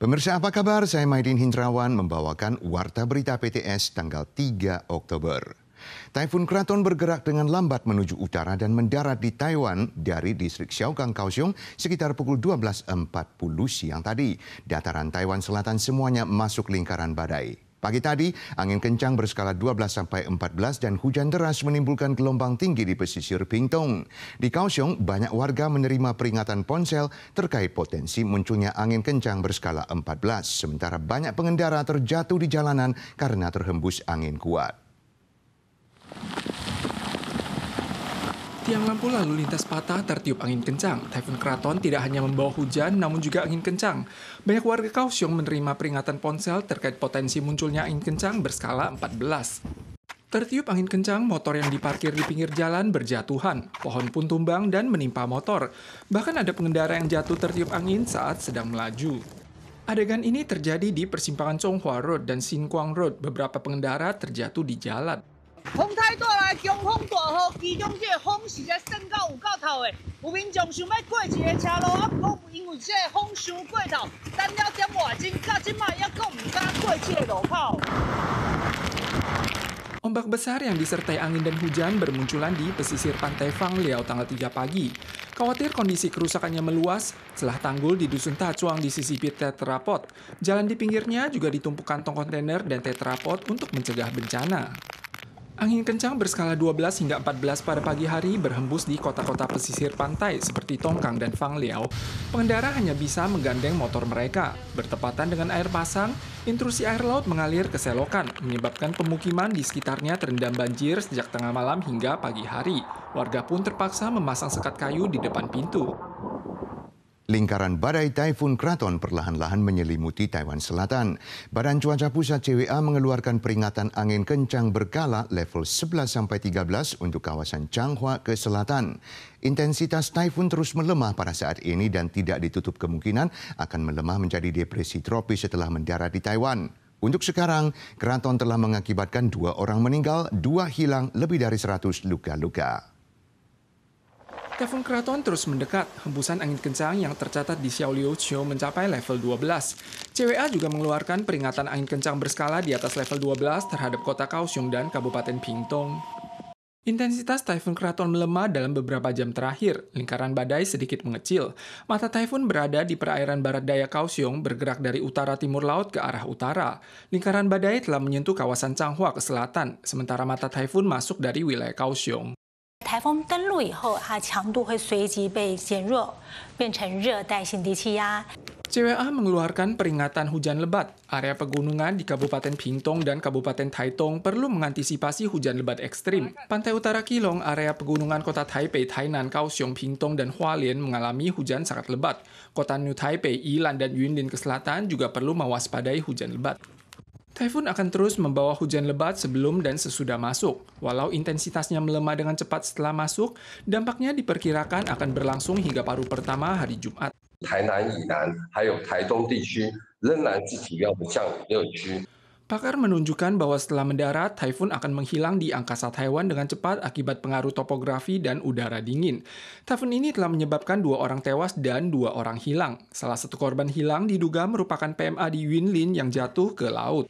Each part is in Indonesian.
Pemirsa apa kabar? Saya Maidin Hindrawan membawakan Warta Berita PTS tanggal 3 Oktober. Taifun Kraton bergerak dengan lambat menuju utara dan mendarat di Taiwan dari distrik Xiaogang, Kaohsiung sekitar pukul 12.40 siang tadi. Dataran Taiwan Selatan semuanya masuk lingkaran badai. Pagi tadi, angin kencang berskala 12 sampai 14 dan hujan deras menimbulkan gelombang tinggi di pesisir Pingtung. Di Kaohsiung, banyak warga menerima peringatan ponsel terkait potensi munculnya angin kencang berskala 14, sementara banyak pengendara terjatuh di jalanan karena terhembus angin kuat. Tiang lampu lalu lintas patah tertiup angin kencang. Typhoon Kraton tidak hanya membawa hujan, namun juga angin kencang. Banyak warga Kaohsiung menerima peringatan ponsel terkait potensi munculnya angin kencang berskala 14. Tertiup angin kencang, motor yang diparkir di pinggir jalan berjatuhan. Pohon pun tumbang dan menimpa motor. Bahkan ada pengendara yang jatuh tertiup angin saat sedang melaju. Adegan ini terjadi di persimpangan Chonghua Road dan Sin Kuang Road. Beberapa pengendara terjatuh di jalan. 风太大来，强风大雨，其中这个风实在升到有够头的。有民众想要过这个车路，啊，不过因为这个风伤过头，等了点外钟，到即卖还阁唔敢过这个路口。 Ombak besar yang disertai angin dan hujan bermunculan di pesisir pantai Fangliao tanggal 3 pagi. Khawatir kondisi kerusakannya meluas, setelah tanggul di Dusun Tacuang disisipi tetrapot. Jalan di pinggirnya juga ditumpuk kantong kontainer dan tetrapot untuk mencegah bencana. Angin kencang berskala 12 hingga 14 pada pagi hari berhembus di kota-kota pesisir pantai seperti Tongkang dan Fangliao. Pengendara hanya bisa menggandeng motor mereka. Bertepatan dengan air pasang, intrusi air laut mengalir ke selokan, menyebabkan pemukiman di sekitarnya terendam banjir sejak tengah malam hingga pagi hari. Warga pun terpaksa memasang sekat kayu di depan pintu. Lingkaran badai Taifun Kraton perlahan-lahan menyelimuti Taiwan Selatan. Badan Cuaca Pusat CWA mengeluarkan peringatan angin kencang berkala level 11 sampai 13 untuk kawasan Changhua ke selatan. Intensitas taifun terus melemah pada saat ini dan tidak ditutup kemungkinan akan melemah menjadi depresi tropis setelah mendarat di Taiwan. Untuk sekarang, Kraton telah mengakibatkan dua orang meninggal, dua hilang, lebih dari 100 luka-luka. Taifun Kraton terus mendekat. Hembusan angin kencang yang tercatat di Xiaoliuqiu mencapai level 12. CWA juga mengeluarkan peringatan angin kencang berskala di atas level 12 terhadap kota Kaohsiung dan Kabupaten Pingtung. Intensitas Taifun Kraton melemah dalam beberapa jam terakhir. Lingkaran badai sedikit mengecil. Mata taifun berada di perairan barat daya Kaohsiung bergerak dari utara timur laut ke arah utara. Lingkaran badai telah menyentuh kawasan Changhua ke selatan, sementara mata taifun masuk dari wilayah Kaohsiung. 台风登陆以后，它强度会随即被减弱，变成热带性低气压。 CWA mengeluarkan peringatan hujan lebat. Area pegunungan di Kabupaten Pingtung dan Kabupaten Taitung perlu mengantisipasi hujan lebat ekstrim. Pantai utara Kilong, area pegunungan kota Taipei, Tainan, Kaohsiung, Pingtung, dan Hualien mengalami hujan sangat lebat. Kota New Taipei, Yilan, dan Yunlin ke selatan juga perlu mewaspadai hujan lebat. Typhoon akan terus membawa hujan lebat sebelum dan sesudah masuk. Walau intensitasnya melemah dengan cepat setelah masuk, dampaknya diperkirakan akan berlangsung hingga paruh pertama hari Jumat. Pakar menunjukkan bahwa setelah mendarat, typhoon akan menghilang di angkasa Taiwan dengan cepat akibat pengaruh topografi dan udara dingin. Typhoon ini telah menyebabkan dua orang tewas dan dua orang hilang. Salah satu korban hilang diduga merupakan PMA di Winlin yang jatuh ke laut.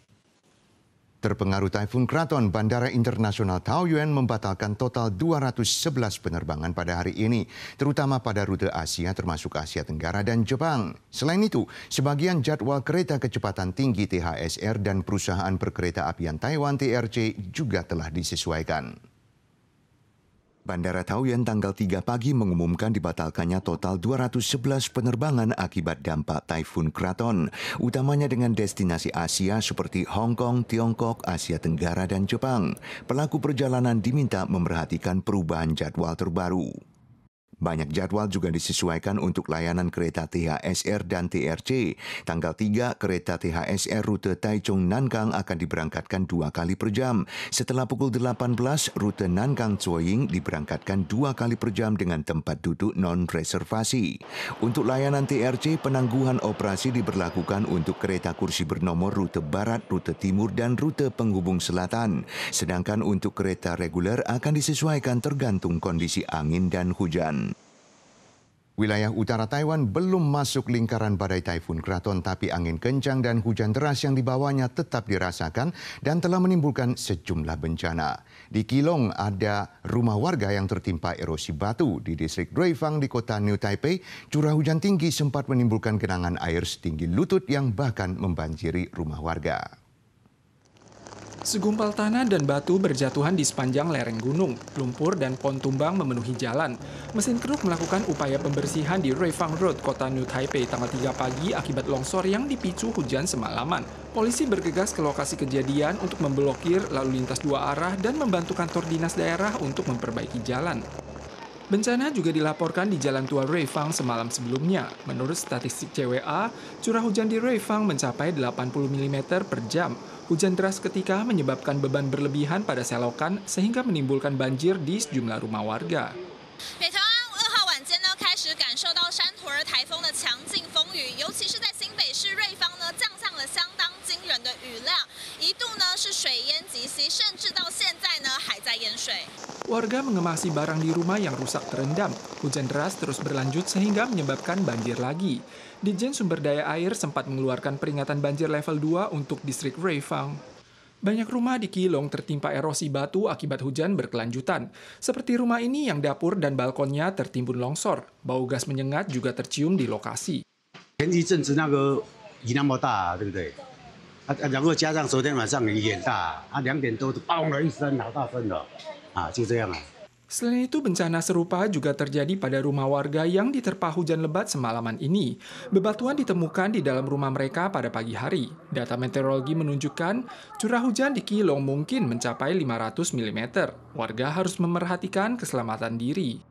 Terpengaruh Taifun Kraton, Bandara Internasional Taoyuan membatalkan total 211 penerbangan pada hari ini, terutama pada rute Asia termasuk Asia Tenggara dan Jepang. Selain itu, sebagian jadwal kereta kecepatan tinggi THSR dan perusahaan perkereta apian Taiwan TRC juga telah disesuaikan. Bandara Taoyuan tanggal 3 pagi mengumumkan dibatalkannya total 211 penerbangan akibat dampak Taifun Kraton, utamanya dengan destinasi Asia seperti Hong Kong, Tiongkok, Asia Tenggara, dan Jepang. Pelaku perjalanan diminta memerhatikan perubahan jadwal terbaru. Banyak jadwal juga disesuaikan untuk layanan kereta THSR dan TRC. Tanggal 3, kereta THSR rute Taichung Nankang akan diberangkatkan dua kali per jam. Setelah pukul 18, rute Nankang Cuoying diberangkatkan dua kali per jam dengan tempat duduk non-reservasi. Untuk layanan TRC, penangguhan operasi diberlakukan untuk kereta kursi bernomor rute barat, rute timur, dan rute penghubung selatan. Sedangkan untuk kereta reguler akan disesuaikan tergantung kondisi angin dan hujan. Wilayah utara Taiwan belum masuk lingkaran badai Taifun Kraton, tapi angin kencang dan hujan deras yang dibawanya tetap dirasakan dan telah menimbulkan sejumlah bencana. Di Kilong ada rumah warga yang tertimpa erosi batu. Di distrik Ruifang di kota New Taipei, curah hujan tinggi sempat menimbulkan genangan air setinggi lutut yang bahkan membanjiri rumah warga. Segumpal tanah dan batu berjatuhan di sepanjang lereng gunung. Lumpur dan pohon tumbang memenuhi jalan. Mesin keruk melakukan upaya pembersihan di Ruifang Road, kota New Taipei tanggal 3 pagi akibat longsor yang dipicu hujan semalaman. Polisi bergegas ke lokasi kejadian untuk memblokir lalu lintas dua arah dan membantu kantor dinas daerah untuk memperbaiki jalan. Bencana juga dilaporkan di Jalan Tua Ruifang semalam sebelumnya. Menurut statistik CWA, curah hujan di Ruifang mencapai 80 mm per jam. Hujan deras ketika menyebabkan beban berlebihan pada selokan sehingga menimbulkan banjir di sejumlah rumah warga. 一度呢是水淹及膝，甚至到现在呢还在淹水。Warga mengemasi barang di rumah yang rusak terendam. Hujan deras terus berlanjut sehingga menyebabkan banjir lagi. Dijen Sumber Daya Air sempat mengeluarkan peringatan banjir level 2 untuk distrik Ruifang. Banyak rumah di Kilong tertimpa erosi batu akibat hujan berkelanjutan. Seperti rumah ini yang dapur dan balkonnya tertimbun longsor. Bau gas menyengat juga tercium di lokasi. 啊，然后加上昨天晚上雨也大，啊，两点多嘣了一声，好大声的，啊，就这样啊。Selain itu, bencana serupa juga terjadi pada rumah warga yang diterpa hujan lebat semalaman ini. Bebatuan ditemukan di dalam rumah mereka pada pagi hari. Data meteorologi menunjukkan curah hujan di Kilong mungkin mencapai 500 mm. Warga harus memerhatikan keselamatan diri.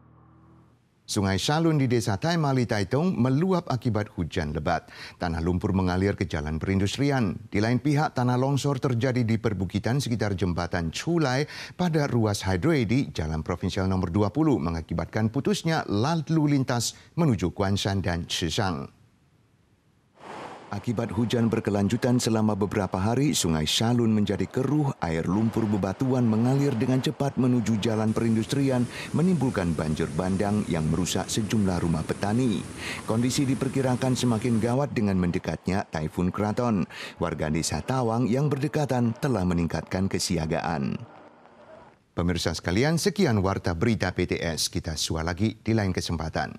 Sungai Shalun di desa Taimali Taitung meluap akibat hujan lebat. Tanah lumpur mengalir ke jalan perindustrian. Di lain pihak, tanah longsor terjadi di perbukitan sekitar jembatan Chulai pada ruas highway di Jalan Provinsial nomor 20 mengakibatkan putusnya lalu lintas menuju Kuanshan dan Chisang. Akibat hujan berkelanjutan selama beberapa hari, Sungai Shalun menjadi keruh, air lumpur bebatuan mengalir dengan cepat menuju jalan perindustrian, menimbulkan banjir bandang yang merusak sejumlah rumah petani. Kondisi diperkirakan semakin gawat dengan mendekatnya Taifun Kraton. Warga desa Tawang yang berdekatan telah meningkatkan kesiagaan. Pemirsa sekalian, sekian warta berita PTS. Kita sua lagi di lain kesempatan.